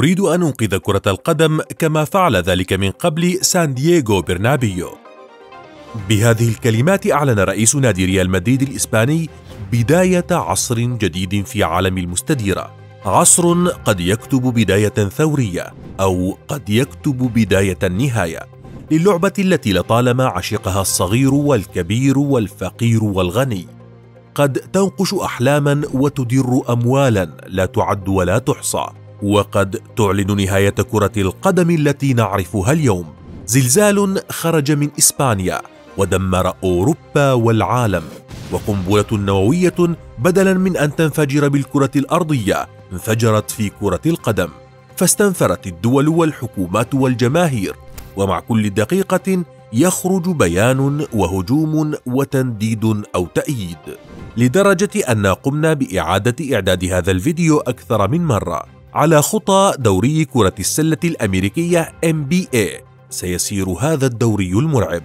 أريد أن أنقذ كرة القدم كما فعل ذلك من قبل سان دييغو برنابيو. بهذه الكلمات أعلن رئيس نادي ريال مدريد الإسباني بداية عصر جديد في عالم المستديرة عصر قد يكتب بداية ثورية أو قد يكتب بداية النهاية للعبة التي لطالما عشقها الصغير والكبير والفقير والغني. قد تنقش أحلاما وتدر أموالا لا تعد ولا تحصى. وقد تعلن نهاية كرة القدم التي نعرفها اليوم. زلزال خرج من إسبانيا ودمر أوروبا والعالم. وقنبلة نووية بدلا من أن تنفجر بالكرة الأرضية انفجرت في كرة القدم. فاستنفرت الدول والحكومات والجماهير. ومع كل دقيقة يخرج بيان وهجوم وتنديد أو تأييد. لدرجة أن قمنا بإعادة إعداد هذا الفيديو أكثر من مرة. على خطى دوري كرة السلة الأمريكية NBA سيسير هذا الدوري المرعب.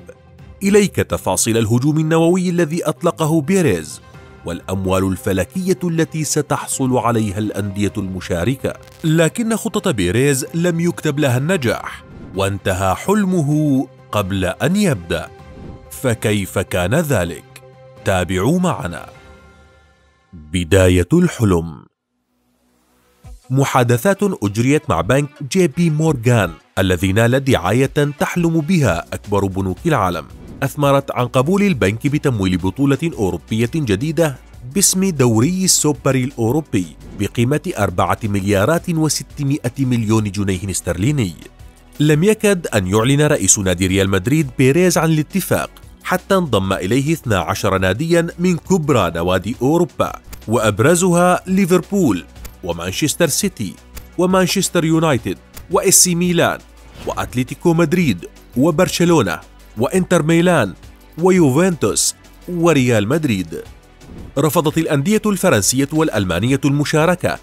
إليك تفاصيل الهجوم النووي الذي أطلقه بيريز والأموال الفلكية التي ستحصل عليها الأندية المشاركة. لكن خطة بيريز لم يكتب لها النجاح وانتهى حلمه قبل أن يبدأ. فكيف كان ذلك؟ تابعوا معنا. بداية الحلم. محادثات أجريت مع بنك جي بي مورغان الذي نال دعاية تحلم بها أكبر بنوك العالم. أثمرت عن قبول البنك بتمويل بطولة أوروبية جديدة باسم دوري السوبر الأوروبي بقيمة أربعة مليارات وستمائة مليون جنيه استرليني. لم يكد أن يعلن رئيس نادي ريال مدريد بيريز عن الاتفاق حتى انضم إليه 12 ناديا من كبرى نوادي أوروبا وأبرزها ليفربول. ومانشستر سيتي ومانشستر يونايتد وإيه سي ميلان وأتلتيكو مدريد وبرشلونة وإنتر ميلان ويوفنتوس وريال مدريد. رفضت الأندية الفرنسية والألمانية المشاركة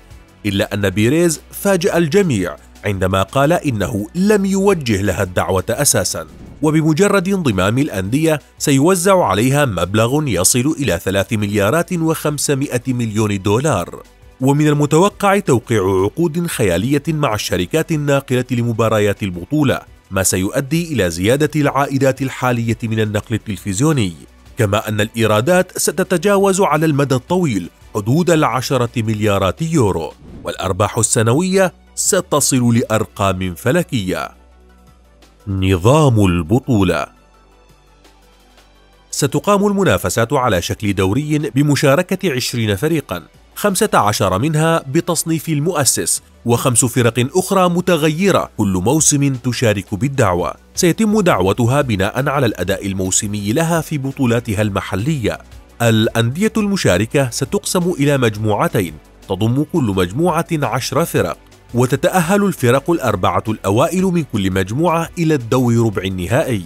إلا أن بيريز فاجأ الجميع عندما قال إنه لم يوجه لها الدعوة أساساً. وبمجرد انضمام الأندية سيوزع عليها مبلغ يصل إلى 3 مليارات و500 مليون دولار. ومن المتوقع توقيع عقود خيالية مع الشركات الناقلة لمباريات البطولة ما سيؤدي إلى زيادة العائدات الحالية من النقل التلفزيوني. كما أن الإيرادات ستتجاوز على المدى الطويل حدود العشرة مليارات يورو والأرباح السنوية ستصل لأرقام فلكية. نظام البطولة. ستقام المنافسات على شكل دوري بمشاركة عشرين فريقا. خمسة عشر منها بتصنيف المؤسس وخمس فرق أخرى متغيرة. كل موسم تشارك بالدعوة. سيتم دعوتها بناء على الأداء الموسمي لها في بطولاتها المحلية. الأندية المشاركة ستقسم إلى مجموعتين. تضم كل مجموعة عشر فرق. وتتأهل الفرق الأربعة الأوائل من كل مجموعة إلى الدور ربع النهائي.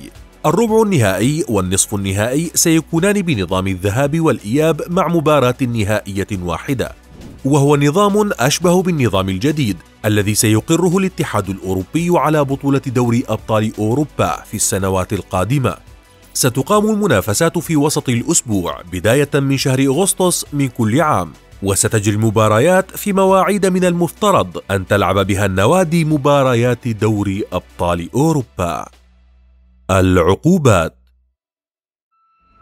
الربع النهائي والنصف النهائي سيكونان بنظام الذهاب والإياب مع مباراة نهائية واحدة. وهو نظام أشبه بالنظام الجديد الذي سيقره الاتحاد الأوروبي على بطولة دوري أبطال أوروبا في السنوات القادمة. ستقام المنافسات في وسط الأسبوع بداية من شهر أغسطس من كل عام. وستجري المباريات في مواعيد من المفترض أن تلعب بها النوادي مباريات دوري أبطال أوروبا. العقوبات.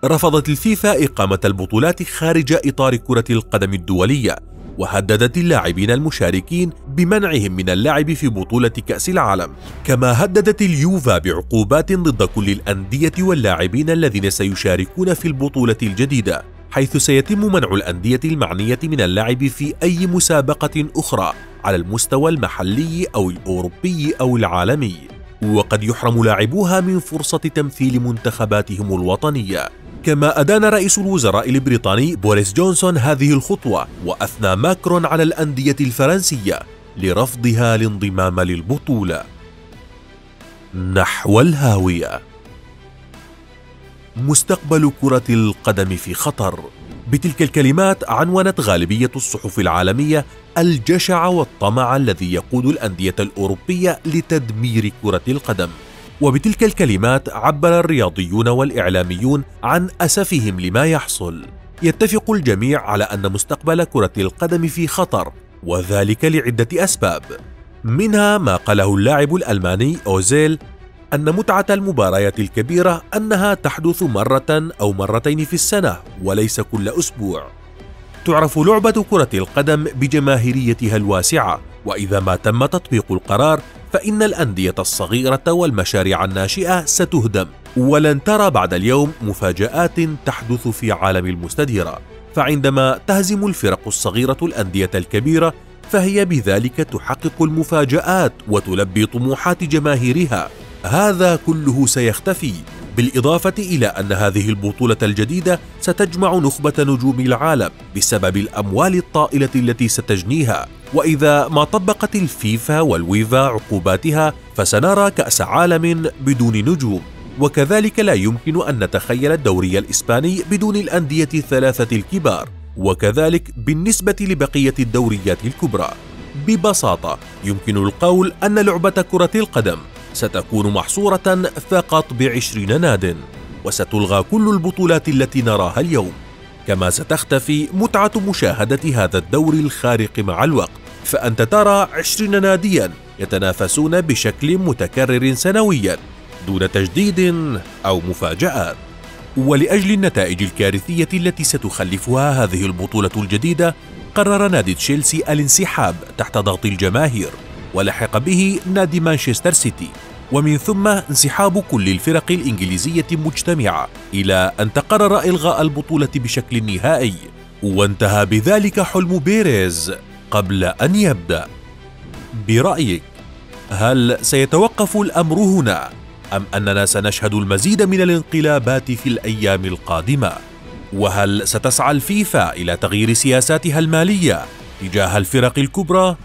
رفضت الفيفا إقامة البطولات خارج إطار كرة القدم الدولية وهددت اللاعبين المشاركين بمنعهم من اللعب في بطولة كأس العالم. كما هددت اليوفا بعقوبات ضد كل الأندية واللاعبين الذين سيشاركون في البطولة الجديدة حيث سيتم منع الأندية المعنية من اللعب في أي مسابقة أخرى على المستوى المحلي أو الأوروبي أو العالمي. وقد يحرم لاعبوها من فرصة تمثيل منتخباتهم الوطنية. كما أدان رئيس الوزراء البريطاني بوريس جونسون هذه الخطوة وأثنى ماكرون على الأندية الفرنسية لرفضها الانضمام للبطولة. نحو الهاوية. مستقبل كرة القدم في خطر. بتلك الكلمات عنونت غالبية الصحف العالمية الجشع والطمع الذي يقود الأندية الأوروبية لتدمير كرة القدم. وبتلك الكلمات عبر الرياضيون والإعلاميون عن أسفهم لما يحصل. يتفق الجميع على أن مستقبل كرة القدم في خطر وذلك لعدة أسباب. منها ما قاله اللاعب الألماني أوزيل أن متعة المباريات الكبيرة أنها تحدث مرة أو مرتين في السنة وليس كل أسبوع. تعرف لعبة كرة القدم بجماهيريتها الواسعة، وإذا ما تم تطبيق القرار فإن الأندية الصغيرة والمشاريع الناشئة ستهدم، ولن ترى بعد اليوم مفاجآت تحدث في عالم المستديرة. فعندما تهزم الفرق الصغيرة الأندية الكبيرة فهي بذلك تحقق المفاجآت وتلبي طموحات جماهيرها هذا كله سيختفي بالإضافة إلى أن هذه البطولة الجديدة ستجمع نخبة نجوم العالم بسبب الأموال الطائلة التي ستجنيها. وإذا ما طبقت الفيفا والويفا عقوباتها فسنرى كأس عالم بدون نجوم. وكذلك لا يمكن أن نتخيل الدوري الإسباني بدون الأندية الثلاثة الكبار. وكذلك بالنسبة لبقية الدوريات الكبرى. ببساطة يمكن القول أن لعبة كرة القدم ستكون محصورة فقط بعشرين ناد وستلغى كل البطولات التي نراها اليوم. كما ستختفي متعة مشاهدة هذا الدور الخارق مع الوقت. فأنت ترى عشرين ناديا يتنافسون بشكل متكرر سنويا دون تجديد أو مفاجآت. ولأجل النتائج الكارثية التي ستخلفها هذه البطولة الجديدة قرر نادي تشيلسي الانسحاب تحت ضغط الجماهير. ولحق به نادي مانشستر سيتي. ومن ثم انسحاب كل الفرق الإنجليزية مجتمعة إلى أن تقرر إلغاء البطولة بشكل نهائي. وانتهى بذلك حلم بيريز قبل أن يبدأ. برأيك هل سيتوقف الأمر هنا أم أننا سنشهد المزيد من الانقلابات في الأيام القادمة؟ وهل ستسعى الفيفا إلى تغيير سياساتها المالية تجاه الفرق الكبرى؟